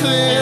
sleep.